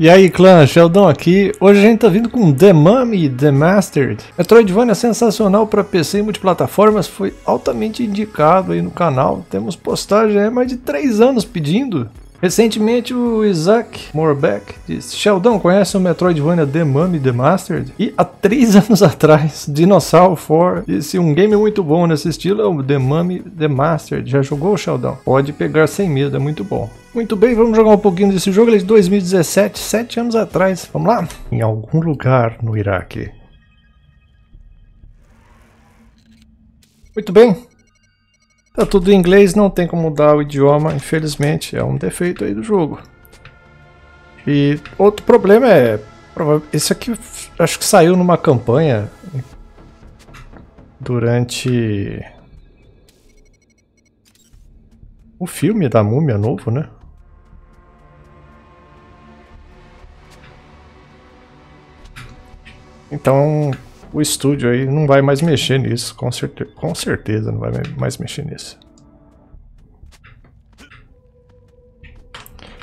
E aí clã, Sheldon aqui. Hoje a gente tá vindo com The Mummy The Mastered. Metroidvania sensacional para PC e multiplataformas, foi altamente indicado aí no canal. Temos postagem há mais de 3 anos pedindo. Recentemente o Isaac Morbeck disse Sheldon, conhece o Metroidvania The Mummy The Mastered? E há 3 anos atrás, Dinosaur 4 disse um game muito bom nesse estilo é o The Mummy The Mastered. Já jogou Sheldon? Pode pegar sem medo, é muito bom. Muito bem, vamos jogar um pouquinho desse jogo, ele é de 2017, 7 anos atrás. Vamos lá? Em algum lugar no Iraque. Muito bem, Tá tudo em inglês, não tem como mudar o idioma, infelizmente, é um defeito aí do jogo. E outro problema é, esse aqui acho que saiu numa campanha durante o filme da múmia novo, né? Então o estúdio aí não vai mais mexer nisso, com, certe com certeza não vai mais mexer nisso.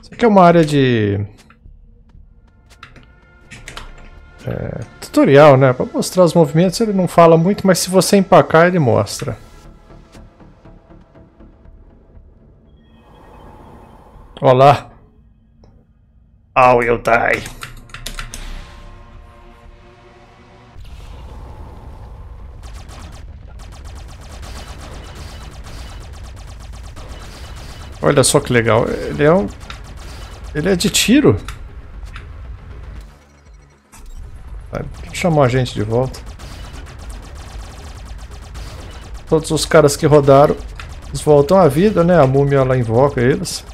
Isso aqui é uma área de... É, tutorial, né? Para mostrar os movimentos ele não fala muito, mas se você empacar ele mostra. Olá. How will die. Olha só que legal. Ele é um... Ele é de tiro. chamou a gente de volta. Todos os caras que rodaram, eles voltam à vida, né? A múmia lá invoca eles.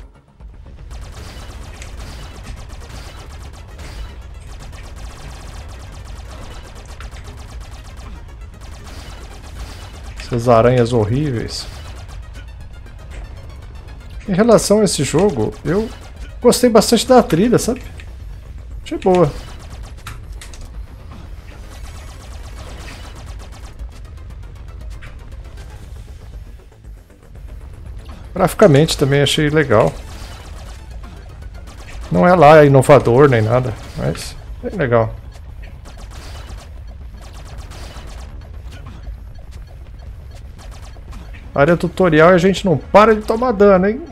Essas aranhas horríveis. Em relação a esse jogo, eu gostei bastante da trilha, sabe? Achei boa. Graficamente também achei legal. Não é lá inovador nem nada, mas é legal. Área tutorial a gente não para de tomar dano, hein?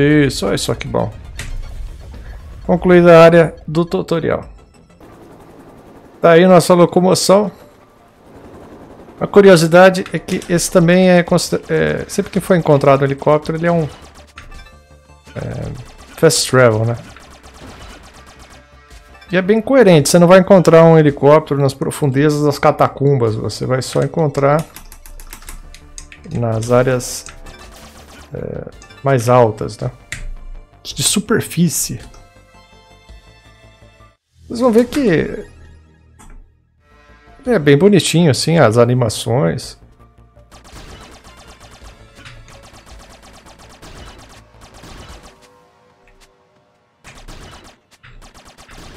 Isso, olha só que bom. Concluída a área do tutorial. Tá aí nossa locomoção. A curiosidade é que esse também é, é sempre que for encontrado um helicóptero, ele é um é, fast travel, né? E é bem coerente, você não vai encontrar um helicóptero nas profundezas das catacumbas, você vai só encontrar nas áreas é, mais altas, né? De superfície. Vocês vão ver que é bem bonitinho assim as animações.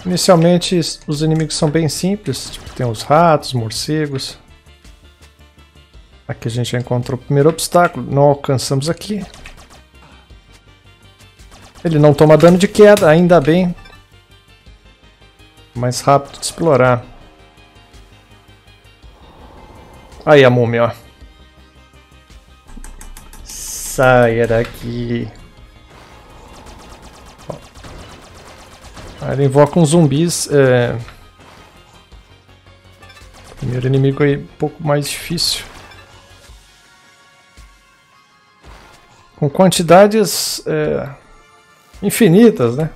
Inicialmente os inimigos são bem simples, tipo, tem os ratos, morcegos. Aqui a gente já encontrou o primeiro obstáculo, não alcançamos aqui. Ele não toma dano de queda, ainda bem. Mais rápido de explorar. Aí a múmia, ó. Saia daqui. Aí ele invoca uns zumbis. É... Primeiro inimigo aí um pouco mais difícil. Com quantidades... É infinitas, né?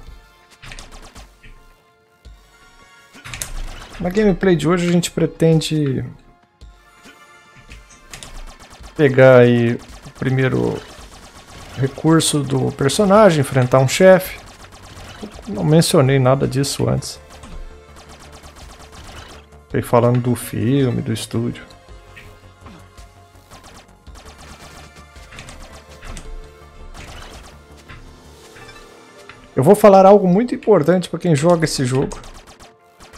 Na gameplay de hoje a gente pretende pegar aí o primeiro recurso do personagem, enfrentar um chefe. Não mencionei nada disso antes. Fiquei falando do filme, do estúdio. Eu vou falar algo muito importante para quem joga esse jogo.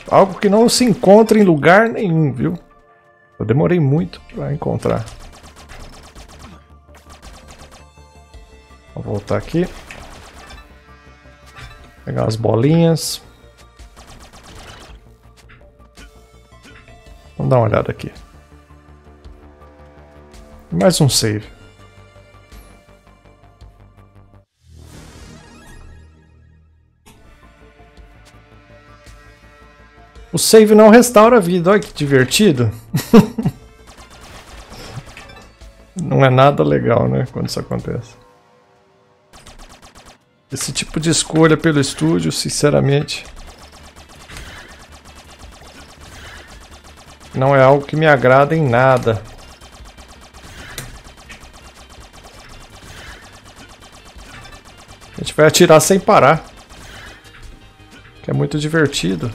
Algo que não se encontra em lugar nenhum, viu? Eu demorei muito para encontrar. Vou voltar aqui. Pegar as bolinhas. Vamos dar uma olhada aqui. Mais um save. O save não restaura a vida, olha que divertido. não é nada legal, né, quando isso acontece. Esse tipo de escolha pelo estúdio, sinceramente, não é algo que me agrada em nada. A gente vai atirar sem parar. Que é muito divertido.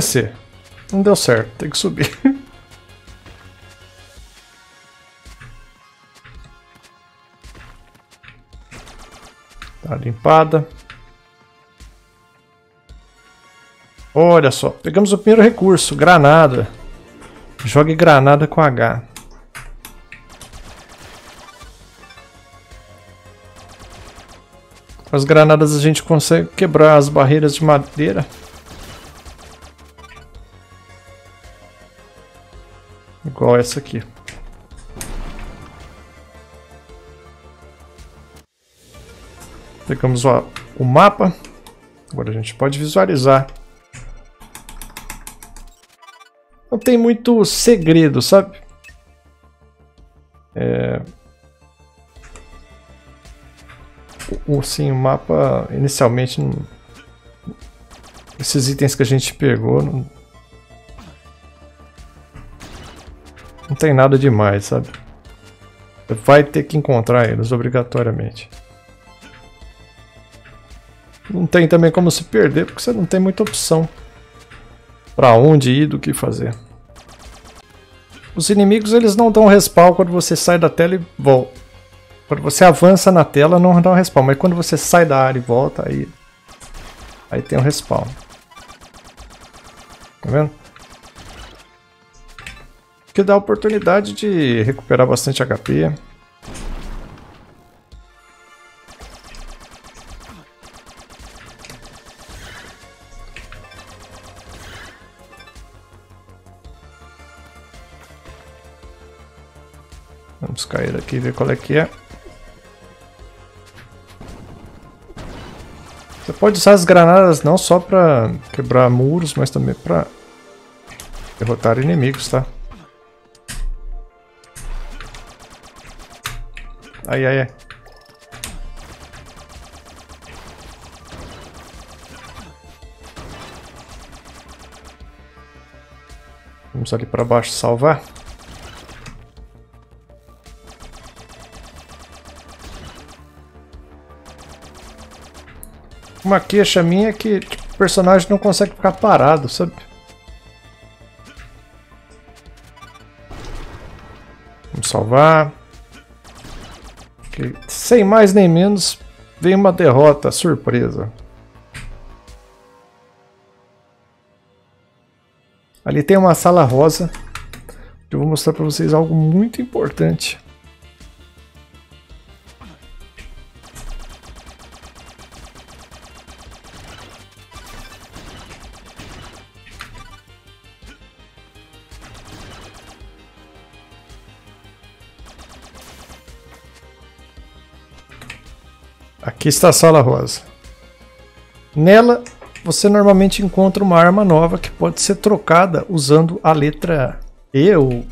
Descer. Não deu certo, tem que subir. tá limpada. Olha só, pegamos o primeiro recurso, granada. Jogue granada com H. Com as granadas a gente consegue quebrar as barreiras de madeira. Igual essa aqui. Pegamos o, mapa. Agora a gente pode visualizar não tem muito segredo, sabe? É... O, sim, o mapa inicialmente não... esses itens que a gente pegou não... tem nada demais, sabe? Você vai ter que encontrar eles obrigatoriamente. Não tem também como se perder porque você não tem muita opção para onde ir, do que fazer. Os inimigos eles não dão respawn quando você sai da tela e volta. Quando você avança na tela não dá um respawn, mas quando você sai da área e volta, aí, aí tem um respawn. Tá vendo? Que dá a oportunidade de recuperar bastante HP. Vamos cair aqui e ver qual é que é. Você pode usar as granadas não só para quebrar muros, mas também para derrotar inimigos, tá? Ai, ai, ai. Vamos ali para baixo salvar. Uma queixa minha é que tipo, o personagem não consegue ficar parado, sabe? Vamos salvar. Sem mais nem menos, vem uma derrota surpresa. Ali tem uma sala rosa. Eu vou mostrar para vocês algo muito importante. Aqui está a sala rosa. Nela, você normalmente encontra uma arma nova que pode ser trocada usando a letra E ou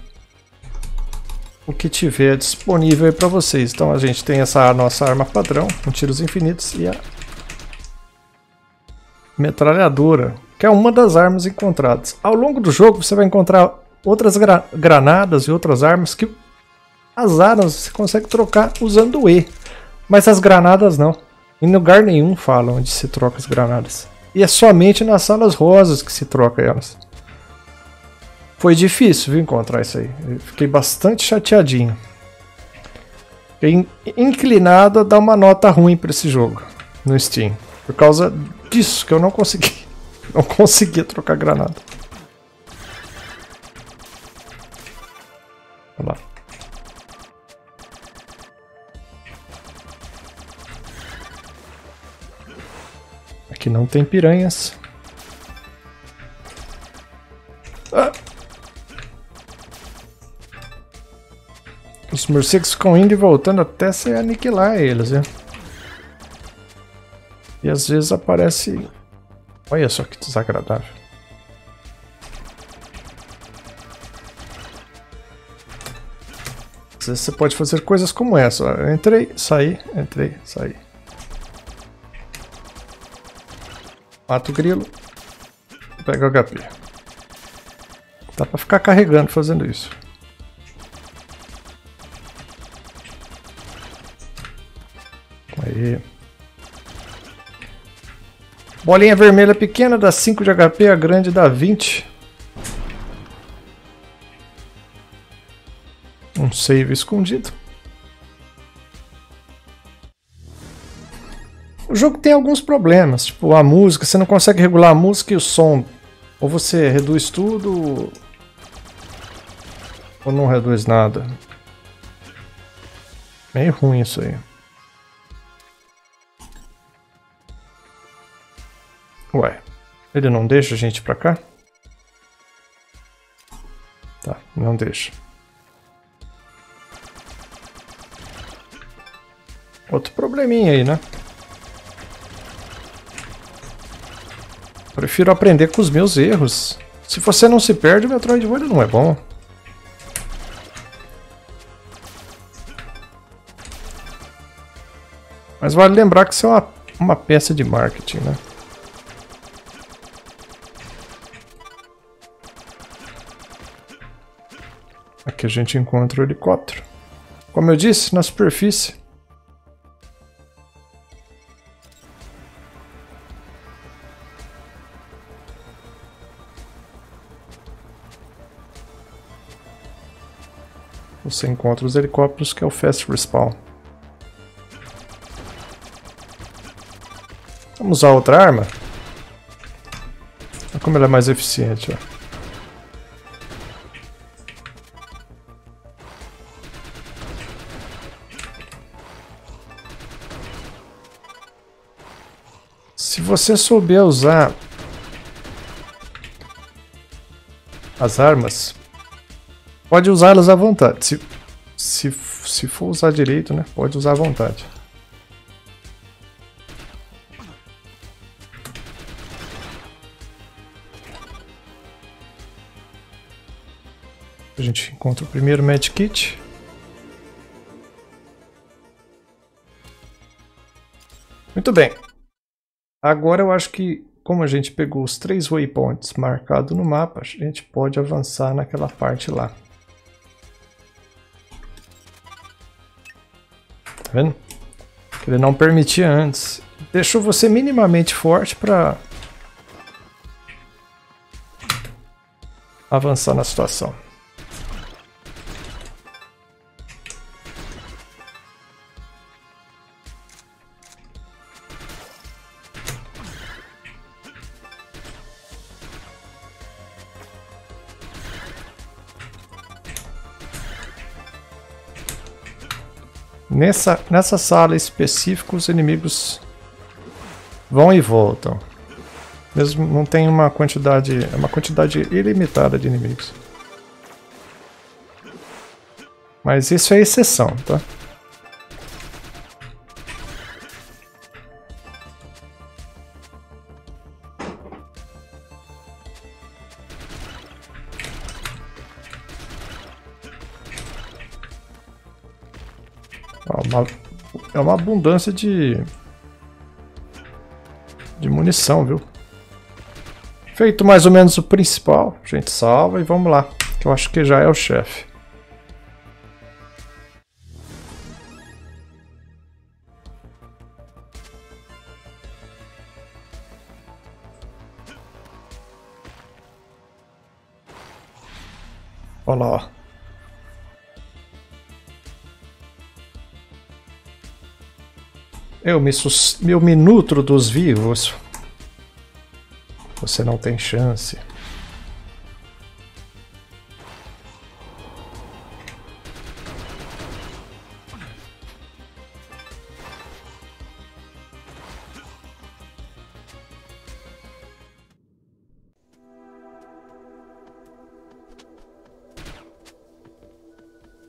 o que tiver disponível para vocês. Então a gente tem essa nossa arma padrão com tiros infinitos e a metralhadora, que é uma das armas encontradas. Ao longo do jogo você vai encontrar outras gra granadas e outras armas que as armas você consegue trocar usando o E. Mas as granadas não. Em lugar nenhum falam onde se troca as granadas. E é somente nas salas rosas que se troca elas. Foi difícil viu, encontrar isso aí. Eu fiquei bastante chateadinho. Fiquei inclinado a dar uma nota ruim para esse jogo no Steam. Por causa disso que eu não consegui Não conseguia trocar granada. Olha lá. Aqui não tem piranhas. Ah. Os morcegos ficam indo e voltando até se aniquilar eles, né? E às vezes aparece... Olha só que desagradável. Às vezes você pode fazer coisas como essa. Entrei, saí, entrei, saí. Mata o grilo. Pega o HP. Dá pra ficar carregando fazendo isso. Aí. Bolinha vermelha pequena dá 5 de HP, a grande dá 20. Um save escondido. Jogo tem alguns problemas, tipo a música, você não consegue regular a música e o som. Ou você reduz tudo, ou não reduz nada. Meio ruim isso aí. Ué, ele não deixa a gente pra cá? Tá, não deixa. Outro probleminha aí, né? Prefiro aprender com os meus erros. Se você não se perde, o Metroidvania não é bom. Mas vale lembrar que isso é uma, uma peça de marketing, né? Aqui a gente encontra o helicóptero. Como eu disse, na superfície. Você encontra os helicópteros que é o Fast Respawn. Vamos usar outra arma? Olha como ela é mais eficiente, ó. Se você souber usar as armas, pode usá-las à vontade. Se, se, se for usar direito, né? Pode usar à vontade. A gente encontra o primeiro medkit. Muito bem. Agora eu acho que, como a gente pegou os três waypoints marcados no mapa, a gente pode avançar naquela parte lá. Tá vendo? Que ele não permitia antes. Deixou você minimamente forte para avançar na situação. Nessa, nessa sala específica, os inimigos vão e voltam. Mesmo não tem uma quantidade, é uma quantidade ilimitada de inimigos. Mas isso é exceção, tá? Uma abundância de, de munição, viu? Feito mais ou menos o principal, a gente salva e vamos lá, que eu acho que já é o chefe. Olha lá, ó. Eu me, sus... eu me nutro dos vivos. Você não tem chance.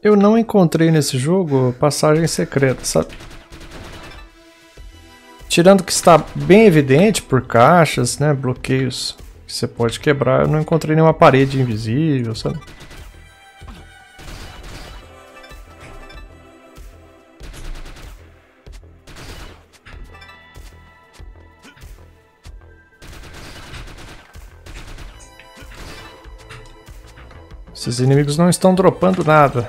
Eu não encontrei nesse jogo passagem secreta, sabe? Tirando que está bem evidente por caixas, né, bloqueios que você pode quebrar, eu não encontrei nenhuma parede invisível, sabe? Esses inimigos não estão dropando nada.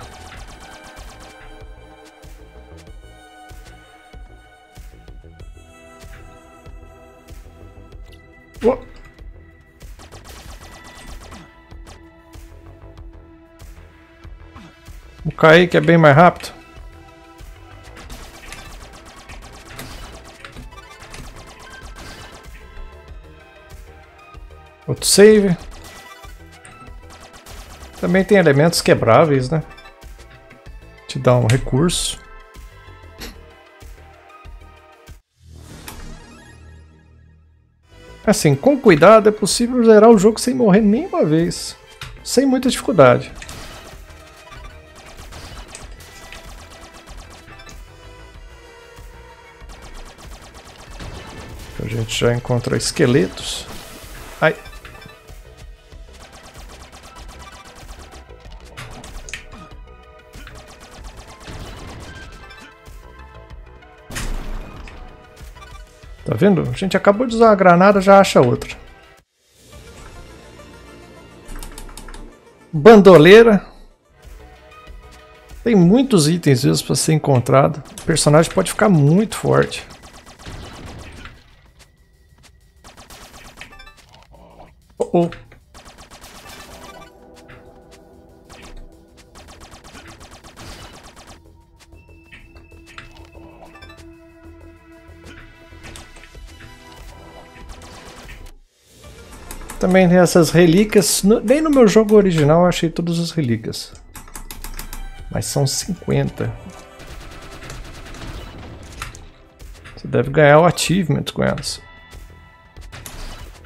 Cair que é bem mais rápido. Outro save. Também tem elementos quebráveis, né? Te dá um recurso. Assim, com cuidado é possível zerar o jogo sem morrer nenhuma vez. Sem muita dificuldade. Já encontra esqueletos. Ai. Tá vendo? A gente acabou de usar uma granada, já acha outra. Bandoleira. Tem muitos itens mesmo para ser encontrado. O personagem pode ficar muito forte. Oh. Também tem essas relíquias. Nem no meu jogo original eu achei todas as relíquias. Mas são 50. Você deve ganhar o achievement com elas.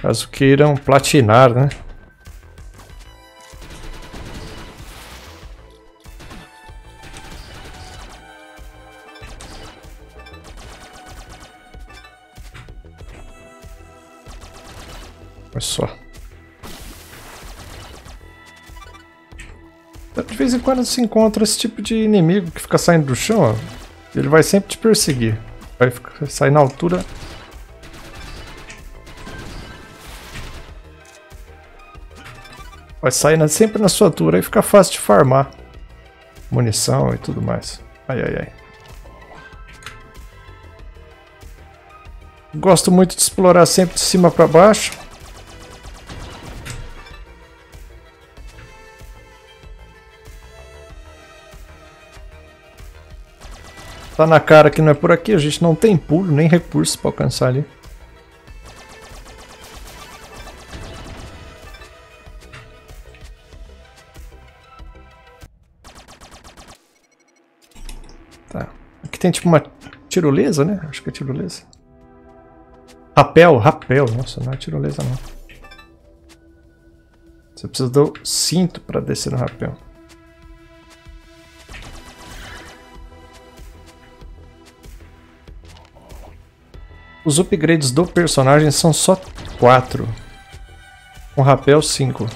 Caso queiram platinar, né? Olha só. De vez em quando se encontra esse tipo de inimigo que fica saindo do chão, ó. Ele vai sempre te perseguir. Vai ficar, sair na altura. Vai sair na, sempre na sua altura e fica fácil de farmar. Munição e tudo mais. Ai, ai, ai. Gosto muito de explorar sempre de cima para baixo. Tá na cara que não é por aqui, a gente não tem pulo nem recurso para alcançar ali. Tem tipo uma tirolesa, né? Acho que é tirolesa. Rapel, rapel. Nossa, não é tirolesa não. Você precisa do cinto para descer no rapel. Os upgrades do personagem são só 4. Com rapel 5.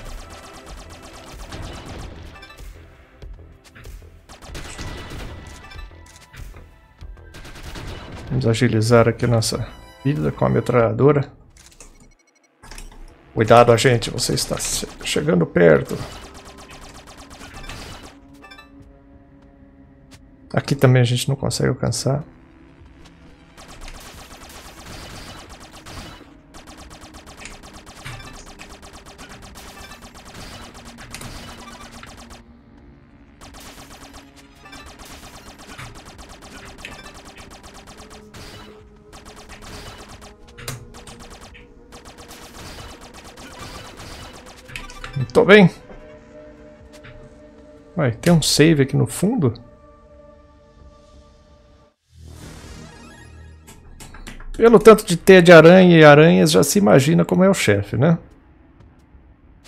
Vamos agilizar aqui nossa vida com a metralhadora. Cuidado, gente, você está chegando perto. Aqui também a gente não consegue alcançar. Ué, tem um save aqui no fundo? Pelo tanto de teia de aranha e aranhas, já se imagina como é o chefe, né?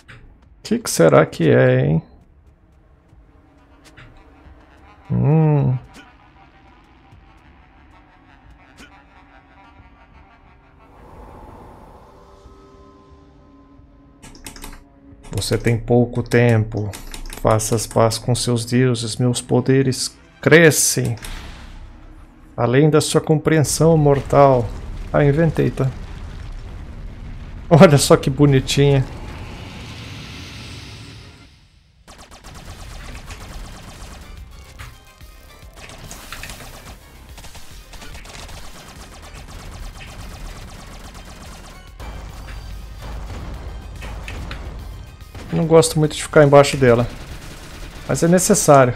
O que, que será que é, hein? Hum... Você tem pouco tempo. Faça as paz com seus deuses. Meus poderes crescem. Além da sua compreensão mortal. Ah, inventei, tá? Olha só que bonitinha. Não gosto muito de ficar embaixo dela. Mas é necessário.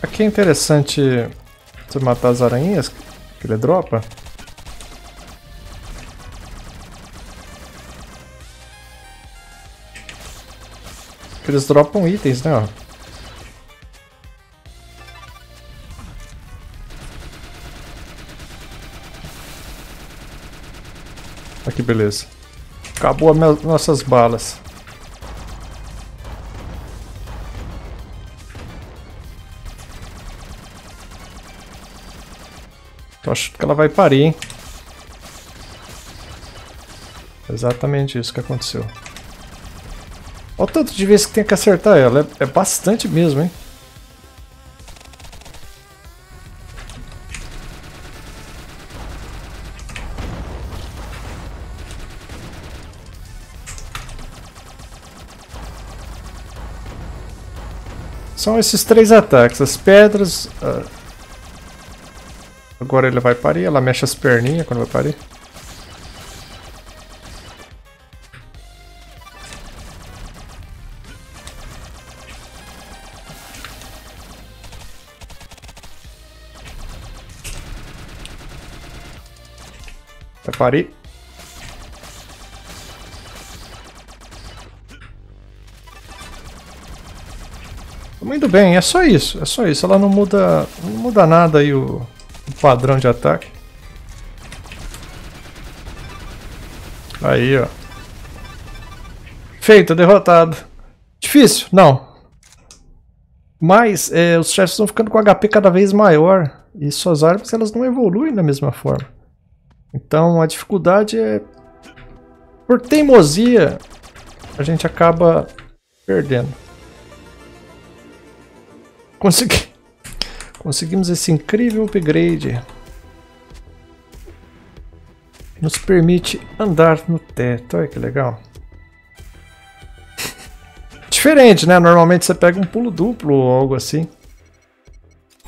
Aqui é interessante você matar as aranhas ele dropa. Eles dropam itens, né? Ó. Aqui, beleza. Acabou as nossas balas. Achando que ela vai parir, hein? Exatamente isso que aconteceu. Olha o tanto de vezes que tem que acertar ela. É, é bastante mesmo, hein? São esses três ataques. As pedras... Agora ele vai parir, ela mexe as perninhas quando vai parir. Vai parir. Muito bem, é só isso, é só isso. Ela não muda, não muda nada aí o, padrão de ataque. Aí, ó. Feito, derrotado. Difícil? Não. Mas é, os chefes estão ficando com HP cada vez maior. E suas armas elas não evoluem da mesma forma. Então a dificuldade é... Por teimosia, a gente acaba perdendo. Consegui... Conseguimos esse incrível upgrade. Nos permite andar no teto. Olha que legal. Diferente, né? Normalmente você pega um pulo duplo ou algo assim.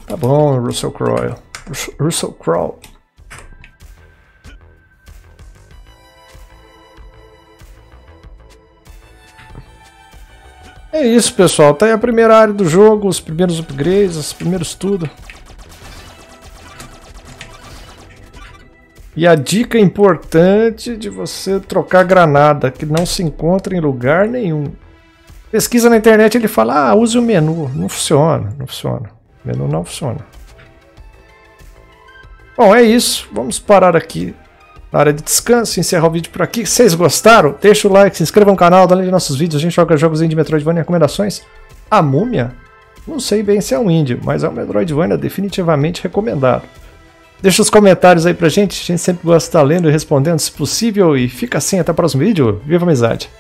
Tá bom, Russell Crowe. Russell Crowe. É isso, pessoal. Tá aí a primeira área do jogo, os primeiros upgrades, os primeiros tudo. E a dica importante de você trocar granada, que não se encontra em lugar nenhum. Pesquisa na internet ele fala, ah, use o menu. Não funciona, não funciona. O menu não funciona. Bom, é isso. Vamos parar aqui na área de descanso, encerrar o vídeo por aqui. Vocês gostaram, deixa o like, se inscreva no canal, dá like nossos vídeos, a gente joga jogos de Metroidvania recomendações. A Múmia? Não sei bem se é um indie, mas é um Metroidvania definitivamente recomendado. Deixa os comentários aí pra gente, a gente sempre gosta de estar lendo e respondendo se possível, e fica assim, até o próximo vídeo. Viva a amizade!